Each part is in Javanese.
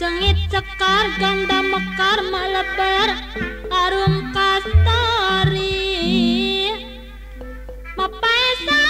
Cengit cekar ganda mekar meleber arum kastari. Mapaisan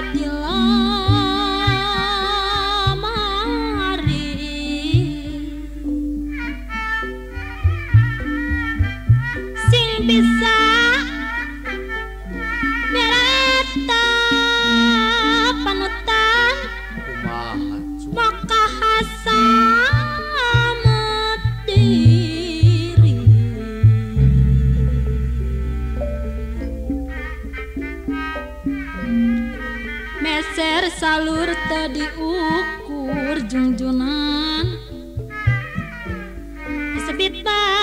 that belongs. encer salur tadi ukur jungjunan sebita